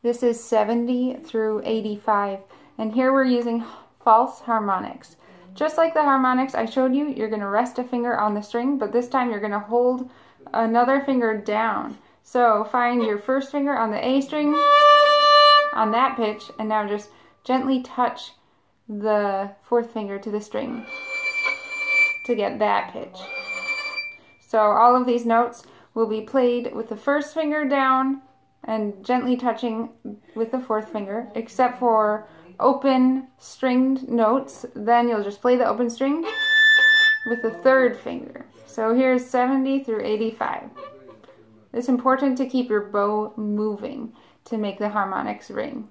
This is 70 through 85. And here we're using false harmonics. Just like the harmonics I showed you, you're going to rest a finger on the string, but this time you're going to hold another finger down. So find your first finger on the A string on that pitch, and now just gently touch the fourth finger to the string to get that pitch. So all of these notes will be played with the first finger down and gently touching with the fourth finger, except for open stringed notes. Then you'll just play the open string with the third finger. So here's 70 through 85. It's important to keep your bow moving to make the harmonics ring.